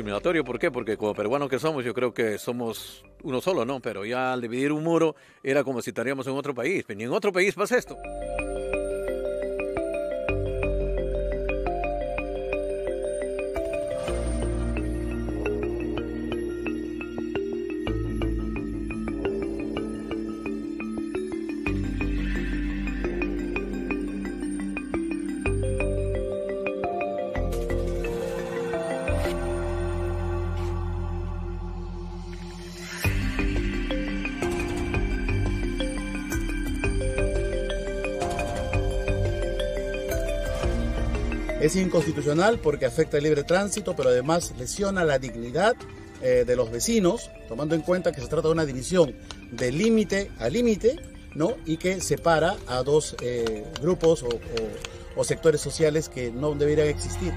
discriminatorio. ¿Por qué? Porque como peruanos que somos, yo creo que somos uno solo, ¿no? Pero ya al dividir un muro era como si estaríamos en otro país. Ni en otro país pasa esto. Es inconstitucional porque afecta el libre tránsito, pero además lesiona la dignidad eh, de los vecinos, tomando en cuenta que se trata de una división de límite a límite, ¿no? Y que separa a dos eh, grupos o sectores sociales que no deberían existir.